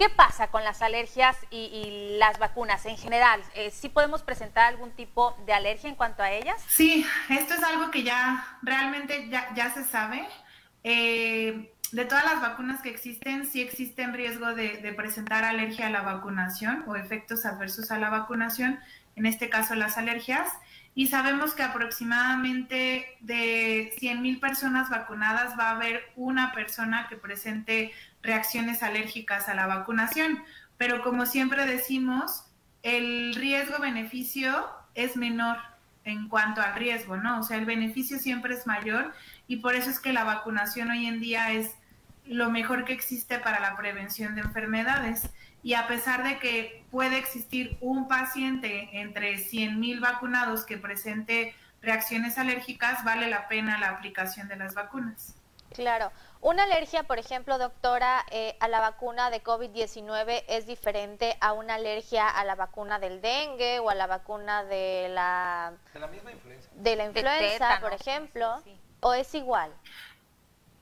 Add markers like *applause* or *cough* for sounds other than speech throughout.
¿Qué pasa con las alergias y, las vacunas en general? Eh, ¿Sí podemos presentar algún tipo de alergia en cuanto a ellas? Sí, esto es algo que ya realmente ya, se sabe. Eh, de todas las vacunas que existen, sí existe en riesgo de, presentar alergia a la vacunación o efectos adversos a la vacunación, en este caso las alergias. Y sabemos que aproximadamente de 100.000 personas vacunadas va a haber una persona que presente reacciones alérgicas a la vacunación. Pero como siempre decimos, el riesgo-beneficio es menor en cuanto al riesgo, ¿no? O sea, el beneficio siempre es mayor y por eso es que la vacunación hoy en día es lo mejor que existe para la prevención de enfermedades. Y a pesar de que puede existir un paciente entre 100.000 vacunados que presente reacciones alérgicas, vale la pena la aplicación de las vacunas. Claro. Una alergia, por ejemplo, doctora, eh, a la vacuna de COVID-19 es diferente a una alergia a la vacuna del dengue o a la vacuna de la... De la misma influenza. De la influenza, por ejemplo. ¿O es igual?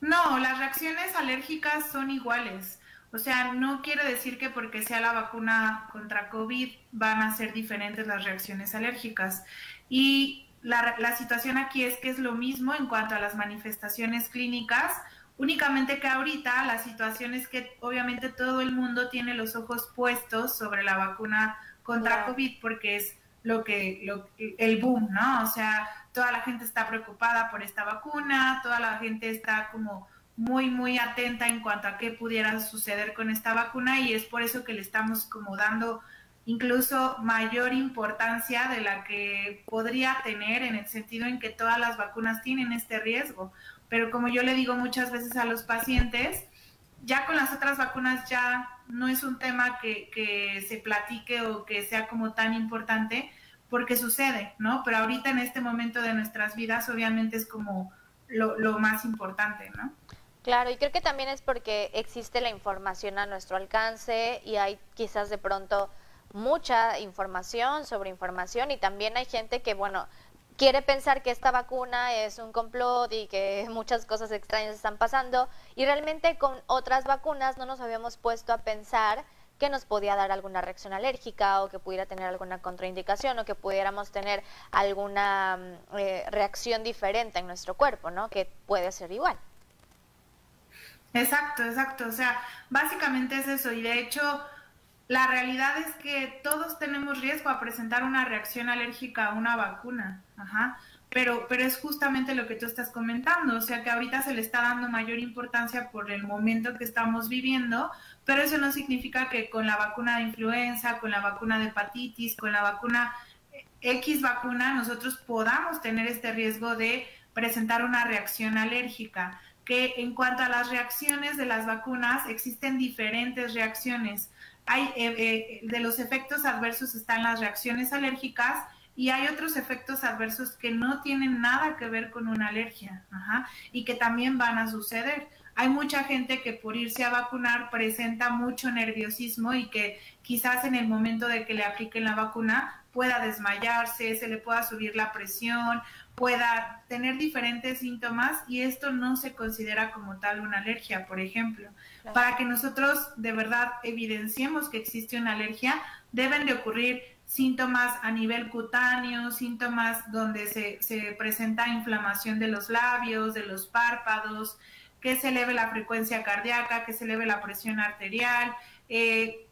No, las reacciones alérgicas son iguales. O sea, no quiere decir que porque sea la vacuna contra COVID van a ser diferentes las reacciones alérgicas. Y la, la situación aquí es que es lo mismo en cuanto a las manifestaciones clínicas Únicamente que ahorita la situación es que obviamente todo el mundo tiene los ojos puestos sobre la vacuna contra COVID porque es lo que lo, el boom, ¿no? O sea, toda la gente está preocupada por esta vacuna, toda la gente está como muy muy atenta en cuanto a qué pudiera suceder con esta vacuna y es por eso que le estamos como dando incluso mayor importancia de la que podría tener en el sentido en que todas las vacunas tienen este riesgo pero como yo le digo muchas veces a los pacientes, ya con las otras vacunas ya no es un tema que, que se platique o que sea como tan importante porque sucede, ¿no? Pero ahorita en este momento de nuestras vidas obviamente es como lo, lo más importante, ¿no? Claro, y creo que también es porque existe la información a nuestro alcance y hay quizás de pronto mucha información sobre información y también hay gente que, bueno, quiere pensar que esta vacuna es un complot y que *laughs* muchas cosas extrañas están pasando y realmente con otras vacunas no nos habíamos puesto a pensar que nos podía dar alguna reacción alérgica o que pudiera tener alguna contraindicación o que pudiéramos tener alguna mm, eh, reacción diferente en nuestro cuerpo, ¿no? Que puede ser igual. Exacto, exacto. O sea, básicamente es eso. Y de hecho, la realidad es que todos tenemos riesgo a presentar una reacción alérgica a una vacuna. Pero, pero es justamente lo que tú estás comentando, o sea que ahorita se le está dando mayor importancia por el momento que estamos viviendo, pero eso no significa que con la vacuna de influenza, con la vacuna de hepatitis, con la vacuna X vacuna, nosotros podamos tener este riesgo de presentar una reacción alérgica. Que en cuanto a las reacciones de las vacunas, existen diferentes reacciones hay, eh, eh, de los efectos adversos están las reacciones alérgicas y hay otros efectos adversos que no tienen nada que ver con una alergia y que también van a suceder. Hay mucha gente que por irse a vacunar presenta mucho nerviosismo y que quizás en el momento de que le apliquen la vacuna pueda desmayarse, se le pueda subir la presión, pueda tener diferentes síntomas y esto no se considera como tal una alergia, por ejemplo. Para que nosotros de verdad evidenciemos que existe una alergia, deben de ocurrir síntomas a nivel cutáneo, síntomas donde se, se presenta inflamación de los labios, de los párpados, que se eleve la frecuencia cardíaca, que se eleve la presión arterial, eh,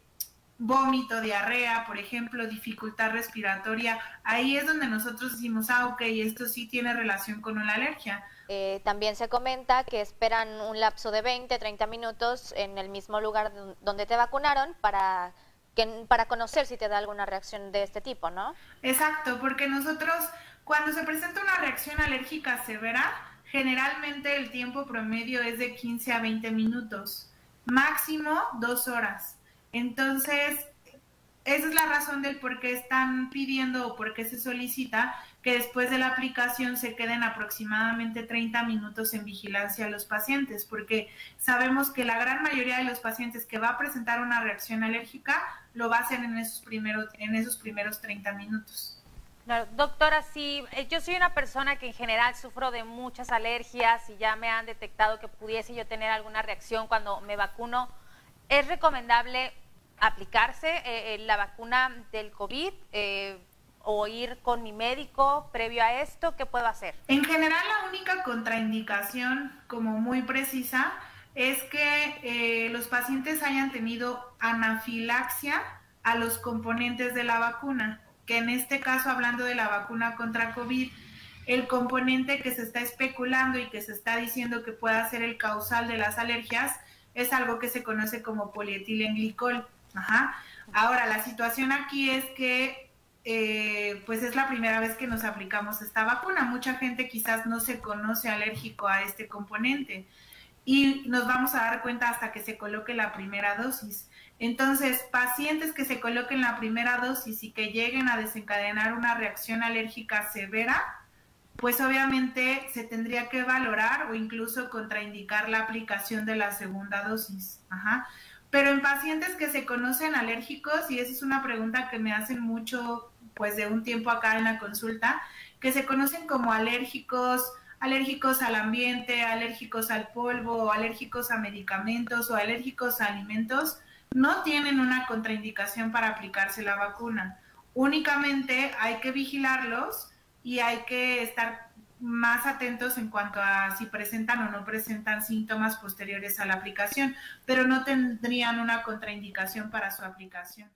vómito, diarrea, por ejemplo, dificultad respiratoria, ahí es donde nosotros decimos, ah, ok, esto sí tiene relación con una alergia. Eh, también se comenta que esperan un lapso de 20, 30 minutos en el mismo lugar donde te vacunaron para, que, para conocer si te da alguna reacción de este tipo, ¿no? Exacto, porque nosotros, cuando se presenta una reacción alérgica severa, generalmente el tiempo promedio es de 15 a 20 minutos, máximo dos horas. Entonces, esa es la razón del por qué están pidiendo o por qué se solicita que después de la aplicación se queden aproximadamente 30 minutos en vigilancia a los pacientes, porque sabemos que la gran mayoría de los pacientes que va a presentar una reacción alérgica lo va a hacer en esos primeros, en esos primeros 30 minutos. doctora, sí, eh, yo soy una persona que en general sufro de muchas alergias y ya me han detectado que pudiese yo tener alguna reacción cuando me vacuno ¿Es recomendable aplicarse eh, eh, la vacuna del COVID eh, o ir con mi médico previo a esto? ¿Qué puedo hacer? En general, la única contraindicación, como muy precisa, es que los pacientes hayan tenido anafilaxia a los componentes de la vacuna, que en este caso, hablando de la vacuna contra COVID, el componente que se está especulando y que se está diciendo que pueda ser el causal de las alergias es algo que se conoce como polietilenglicol. Ajá. Ahora, la situación aquí es que eh, pues es la primera vez que nos aplicamos esta vacuna. Mucha gente quizás no se conoce alérgico a este componente y nos vamos a dar cuenta hasta que se coloque la primera dosis. Entonces, pacientes que se coloquen la primera dosis y que lleguen a desencadenar una reacción alérgica severa, pues obviamente se tendría que valorar o incluso contraindicar la aplicación de la segunda dosis. Ajá. Pero en pacientes que se conocen alérgicos, y esa es una pregunta que me hacen mucho, pues de un tiempo acá en la consulta, que se conocen como alérgicos, alérgicos al ambiente, alérgicos al polvo, alérgicos a medicamentos o alérgicos a alimentos, no tienen una contraindicación para aplicarse la vacuna. Únicamente hay que vigilarlos y hay que estar más atentos en cuanto a si presentan o no presentan síntomas posteriores a la aplicación, pero no tendrían una contraindicación para su aplicación.